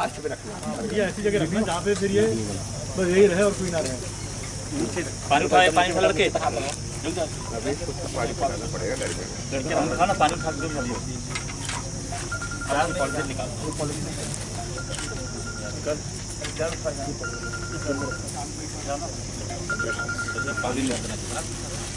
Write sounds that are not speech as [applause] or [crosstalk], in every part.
Last में रखना। ये ऐसी जगह रखना जहाँ पे फिर ये बस यही रहे और कोई ना रहे। पानी उठाए पानी उठा लड़के। अभी इसको पानी पिलाना पड़ेगा डर में लड़के हम खाना पानी खा के जल्दी आराम से पॉलिथीन निकालो। पानी ले आना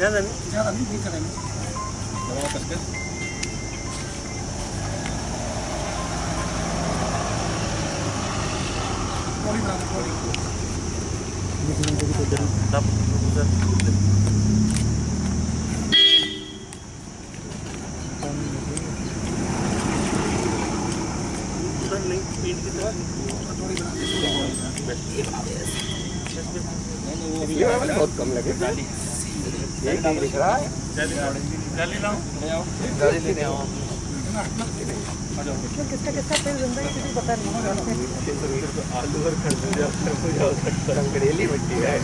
ज़्यादा नहीं नहीं करेंगे। पौड़ी बना दो पौड़ी। तब उधर उधर नहीं पेंट की तरफ़ ये बहुत कम लगे। यही काम दिख रहा है गाली लाओ गाड़ी लेने आओ। किसका किसका पेड़ ज़िंदा है किसी पता नहीं आलू और कंकरेली मिट्टी है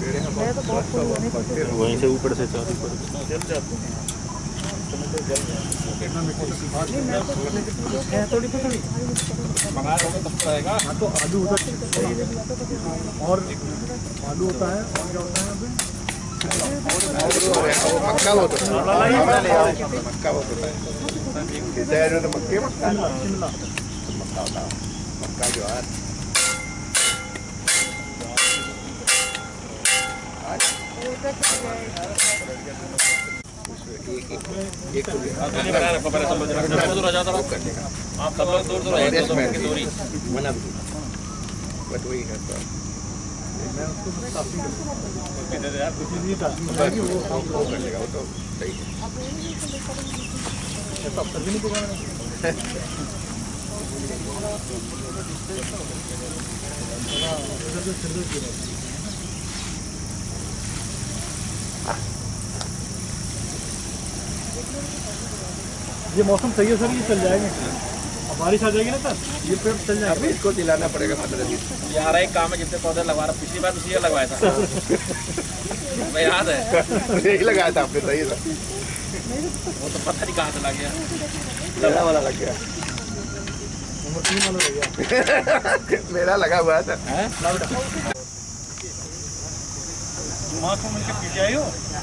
पेड़े हैं मैं तो बहुत फूल होने को बहुत वहीं से ऊपर से चार ऊपर चल जाते है। थोड़ी तो थोड़ी हाँ तो आलू उधर और आलू होता है और क्या होता है मक्का बहुत होता है मक्का बहुत होता है शहर में तो मक्के मक्का मक्का होता है मक्का जो है एक एक भी। बट वही है तो। मैं उसको बस काफ़ी इसीलिए काफ़ी वो वो कर लेगा वो तो सही है। ऐसा अवसर भी नहीं देगा [laughs] मैंने हाँ, उधर तो सिर दर्द की बात है। ये मौसम सही है सर? ये चल जाएँगे। बारिश आ जाएगी ना सर? ये पेड़ चल अभी जाएगा इसको दिलाना पड़ेगा मतलब यार एक काम है जितने पौधे लगवा रहा पिछली बार इसी लगवाया था। [laughs] मैं याद है। यही लगाया था आपने सही था वो तो पता नहीं कहाँ चला गया। मेरा वाला लग गया। नंबर तीन वाला रह गया। [laughs] मेरा लगा हुआ था तुम उनके पीछे आई हो?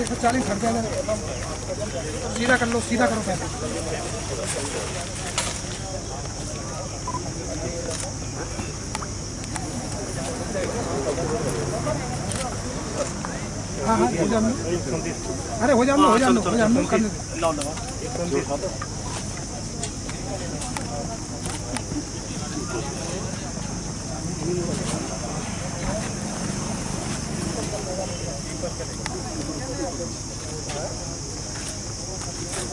एक सौ चालीस सीधा कर लो सीधा करो पहले हाँ हाँ हो जाने अरे हो जाने हो जाने हो दो, करने दो।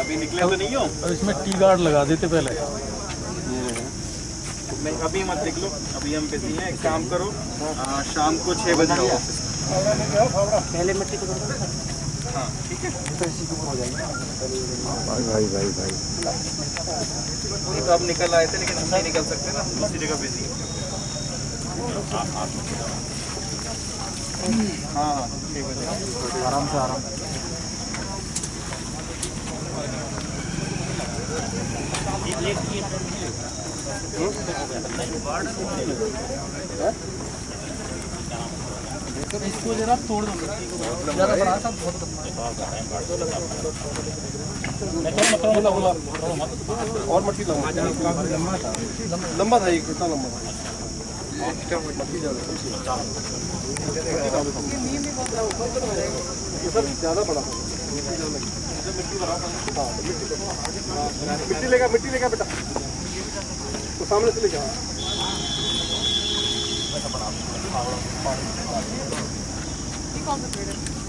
अभी निकले तो नहीं हो? इसमें टी गार्ड लगा देते पहले। नहीं अभी मत निकलो। अभी हम बिज़ी हैं एक काम करो। आ, शाम को छः बजे आओ। पहले मिट्टी को हाँ ठीक है। भाई भाई भाई भाई। तो अब निकल आए थे लेकिन हम नहीं निकल सकते ना। दूसरी जगह बिज़ी हाँ। हाँ छः बजे आराम से आराम। इसको जरा तोड़ दो ज़्यादा बड़ा बहुत और मट्टी लंबा। लंबा था ये कितना लंबा था? मट्टी ज़्यादा ये सब ज़्यादा बड़ा था। हाँ, मिट्टी लेगा मिट्टी लेगा बेटा। तो सामने से लेगा कौन सा पेड़ है?